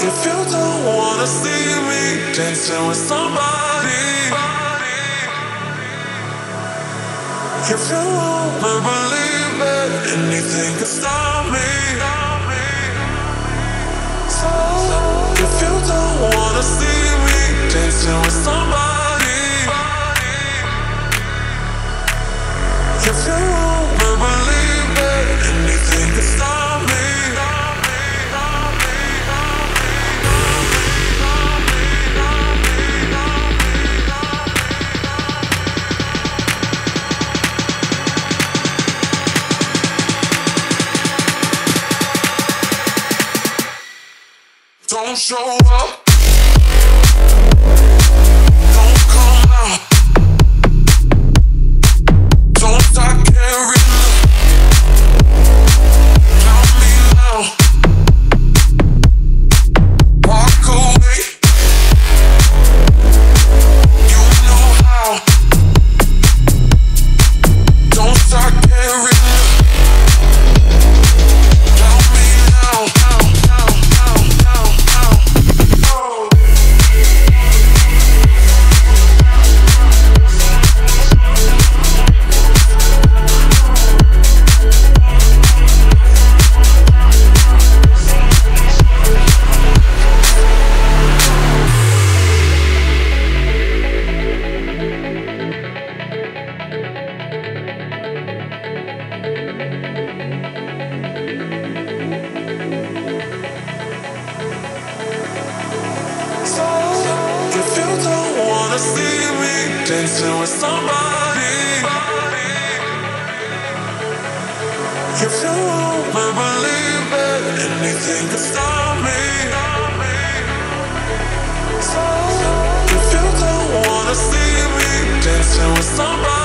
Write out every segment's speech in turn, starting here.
If you don't wanna see me dancing with somebody, if you won't believe it, anything can stop me. So, if you don't wanna see me dancing with somebody, if you won't believe it, anything can stop. show up. somebody.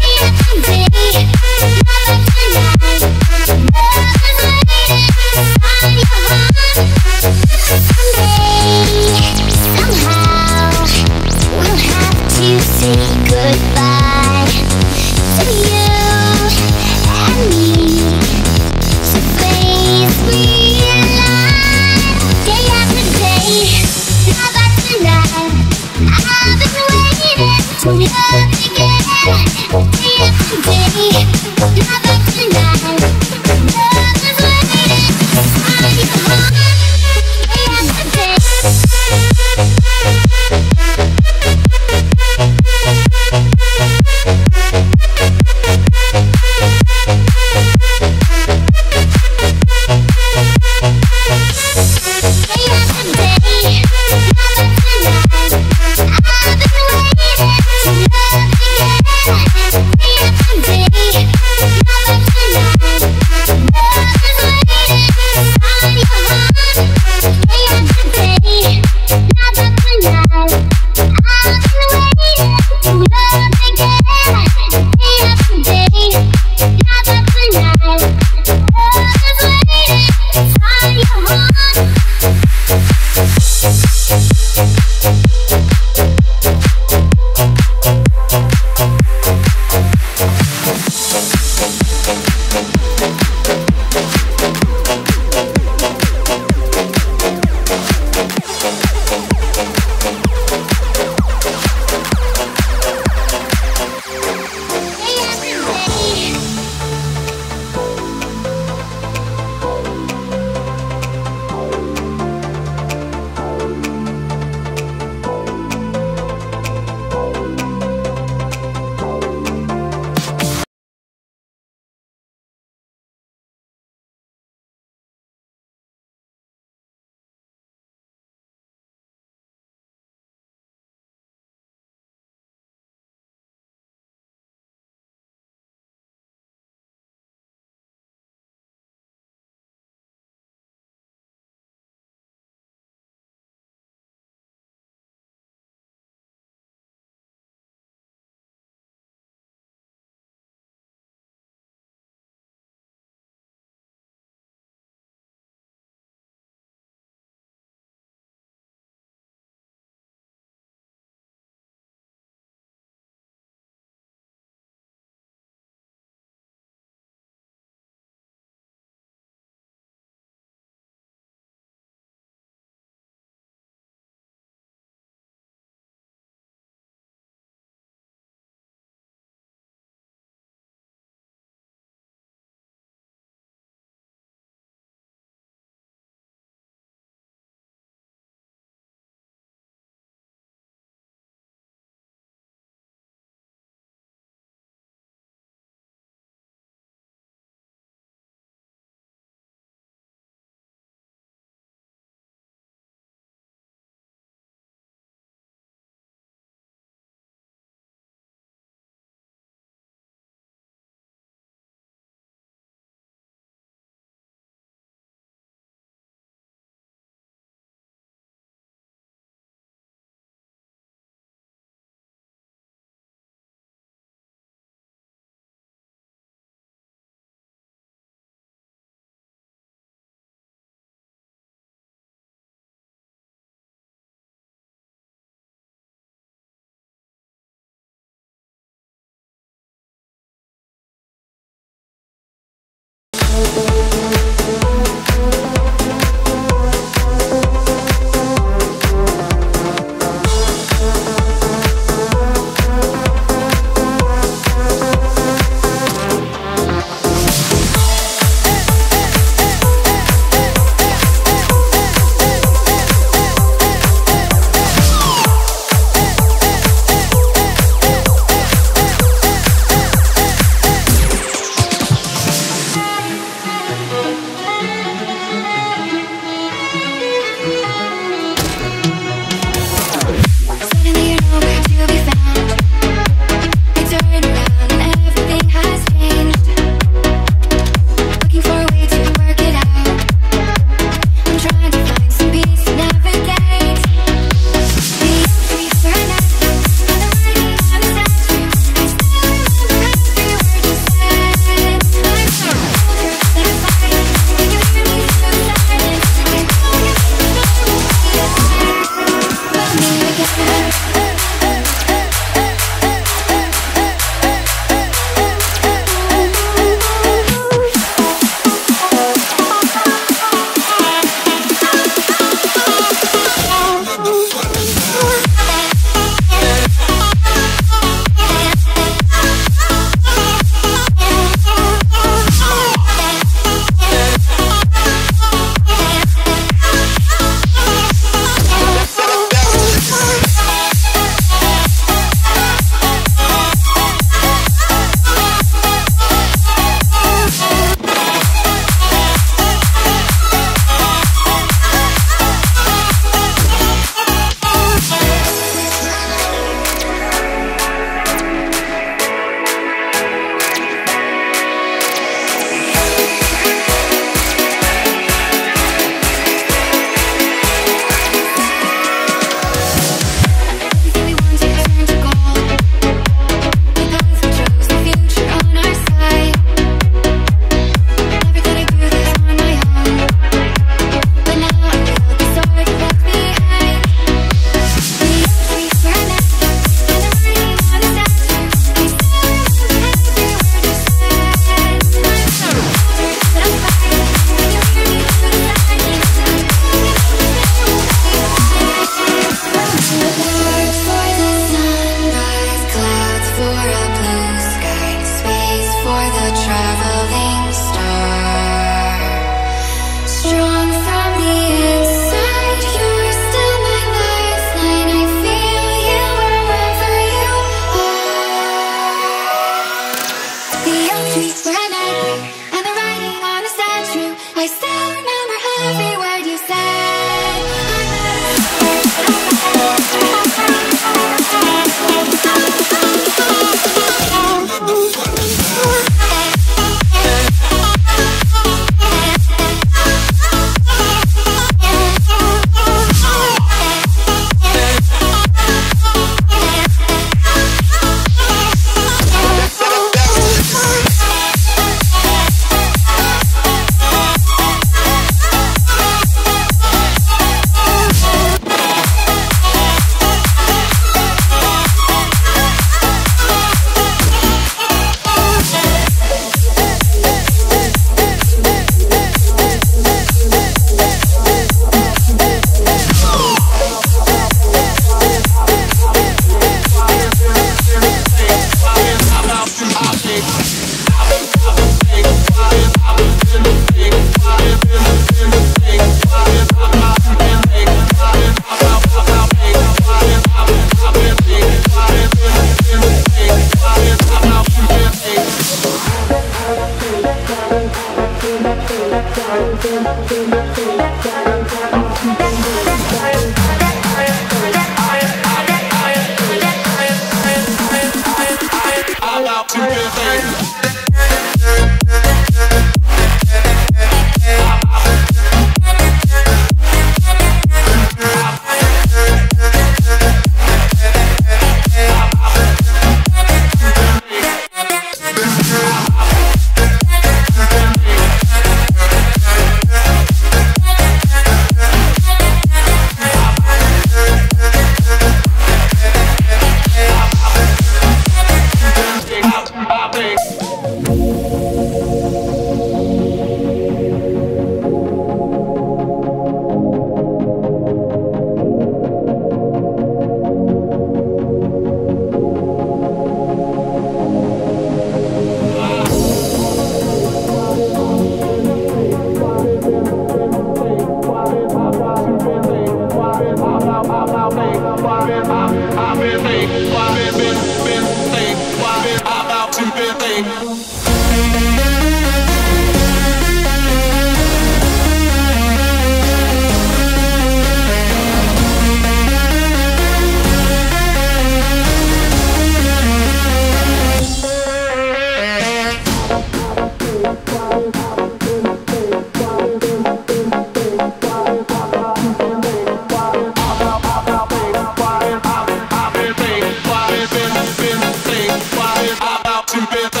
It's